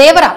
దేవరా.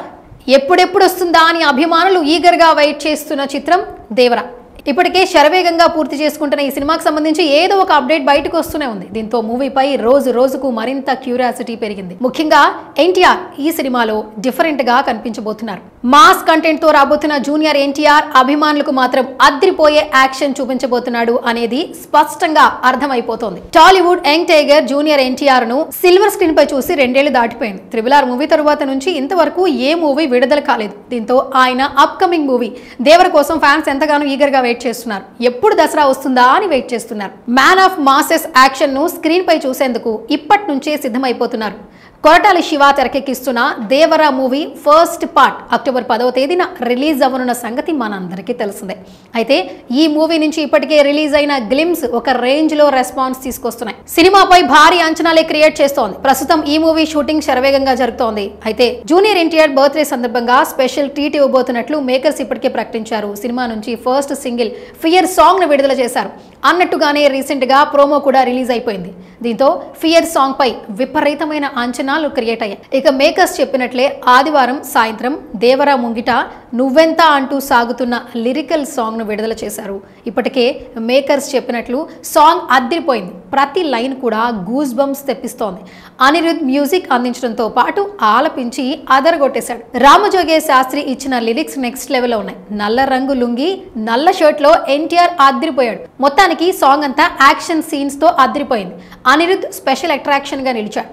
ఎప్పుడెప్పుడు వస్తుందా అని అభిమానులు ఈగర్గా వెయిట్ చేస్తున్న చిత్రం దేవరా. ఇప్పటికే శరవేగంగా పూర్తి చేసుకుంటున్న ఈ సినిమాకి సంబంధించి ఏదో ఒక అప్డేట్ బయటకు వస్తూనే ఉంది. దీంతో మూవీపై రోజు రోజుకు మరింత క్యూరియాసిటీ పెరిగింది. ముఖ్యంగా ఎన్టీఆర్ ఈ సినిమాలో డిఫరెంట్గా కనిపించబోతున్నారు. మాస్ కంటెంట్తో రాబోతున్న జూనియర్ ఎన్టీఆర్ అభిమానులకు మాత్రం అద్రిపోయే యాక్షన్ చూపించబోతున్నాడు అనేది స్పష్టంగా అర్థమైపోతోంది. టాలీవుడ్ యంగ్ టైగర్ జూనియర్ ఎన్టీఆర్ను సిల్వర్ స్క్రీన్ పై చూసి రెండేళ్ళు దాటిపోయింది. త్రిబుల్ ఆర్ మూవీ తరువాత నుంచి ఇంతవరకు ఏ మూవీ విడుదల కాలేదు. దీంతో ఆయన అప్కమింగ్ మూవీ దేవర కోసం ఫ్యాన్స్ ఎంతగానో ఈగర్గా వెయిట్ చేస్తున్నారు. ఎప్పుడు దసరా వస్తుందా అని వెయిట్ చేస్తున్నారు. మ్యాన్ ఆఫ్ మాసెస్ యాక్షన్ను స్క్రీన్ పై చూసేందుకు ఇప్పటి నుంచే సిద్ధమైపోతున్నారు. Koratala Siva తెరకెక్కిస్తున్న Devara movie first part October పదవ తేదీన రిలీజ్ అవ్వనున్న సంగతి మనందరికీ తెలిసిందే. అయితే ఈ మూవీ నుంచి ఇప్పటికే రిలీజ్ అయిన గ్లిమ్స్ ఒక రేంజ్లో రెస్పాన్స్ తీసుకొస్తున్నాయి. సినిమాపై భారీ అంచనాలే క్రియేట్ చేస్తోంది. ప్రస్తుతం ఈ మూవీ షూటింగ్ శరవేగంగా జరుగుతోంది. అయితే జూనియర్ ఎన్టీఆర్ బర్త్డే సందర్భంగా స్పెషల్ ట్రీట్ ఇవ్వబోతున్నట్లు మేకర్స్ ఇప్పటికే ప్రకటించారు. సినిమా నుంచి ఫస్ట్ సింగిల్ ఫియర్ సాంగ్ను విడుదల చేశారు. అన్నట్టుగానే రీసెంట్గా ప్రోమో కూడా రిలీజ్ అయిపోయింది. దీంతో ఫియర్ సాంగ్ పై విపరీతమైన అంచనా అంచనాలు క్రియేట్ అయ్యాయి. ఇక మేకర్స్ చెప్పినట్లే ఆదివారం సాయంత్రం దేవరా ముంగిట నువ్వెంత అంటూ సాగుతున్న లిరికల్ సాంగ్ను విడుదల చేశారు. ఇప్పటికే మేకర్స్ చెప్పినట్లు సాంగ్ అద్దిరిపోయింది. ప్రతి లైన్ కూడా గూస్ బంప్స్ తెప్పిస్తోంది. అనిరుద్ మ్యూజిక్ అందించడంతో పాటు ఆలపించి అదరగొట్టేశాడు. రామజోగే శాస్త్రి ఇచ్చిన లిరిక్స్ నెక్స్ట్ లెవెల్లో ఉన్నాయి. నల్ల రంగు లుంగి నల్ల షర్ట్లో ఎన్టీఆర్ అద్దిరిపోయాడు. మొత్తానికి సాంగ్ అంతా యాక్షన్ సీన్స్తో అద్దిరిపోయింది. అనిరుద్ స్పెషల్ అట్రాక్షన్గా నిలిచాడు.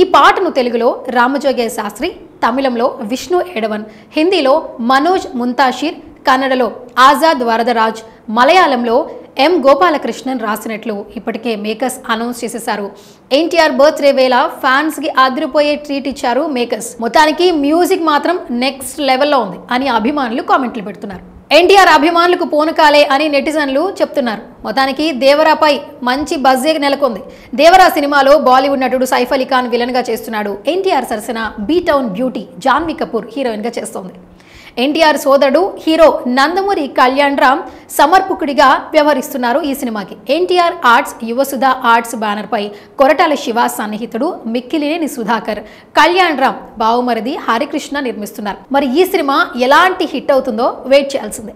ఈ పాటను తెలుగులో రామజోగే శాస్త్రి తమిళంలో విష్ణు ఎడవన్ హిందీలో మనోజ్ ముంతాషిర్ కన్నడలో ఆజాద్ వరదరాజ్ మలయాళంలో ఎం గోపాలకృష్ణన్ రాసినట్లు ఇప్పటికే మేకర్స్ అనౌన్స్ చేసేశారు. ఎన్టీఆర్ బర్త్డే వేళ ఫ్యాన్స్కి అదిరిపోయే ట్రీట్ ఇచ్చారు మేకర్స్. మొత్తానికి మ్యూజిక్ మాత్రం నెక్స్ట్ లెవెల్లో ఉంది అని అభిమానులు కామెంట్లు పెడుతున్నారు. ఎన్టీఆర్ అభిమానులకు పోనుకాలే అని నెటిజన్లు చెప్తున్నారు. మొత్తానికి దేవరాపై మంచి బజ్జే నెలకొంది. దేవరా సినిమాలో బాలీవుడ్ నటుడు సైఫ్ అలీ ఖాన్ విలన్గా చేస్తున్నాడు. ఎన్టీఆర్ సరసన B town beauty Janhvi Kapoor హీరోయిన్గా చేస్తోంది. ఎన్టీఆర్ సోదరుడు హీరో నందమూరి కళ్యాణ్ రామ్ సమర్పకుడిగా వ్యవహరిస్తున్నారు ఈ సినిమాకి. NTR arts Yuvasudha arts banner పై కొరటాల శివ సన్నిహితుడు మిక్కిలినేని సుధాకర్ కళ్యాణ్ రామ్ బావుమరిది హరికృష్ణ నిర్మిస్తున్నారు. మరి ఈ సినిమా ఎలాంటి హిట్ అవుతుందో వెయిట్ చేయాల్సిందే.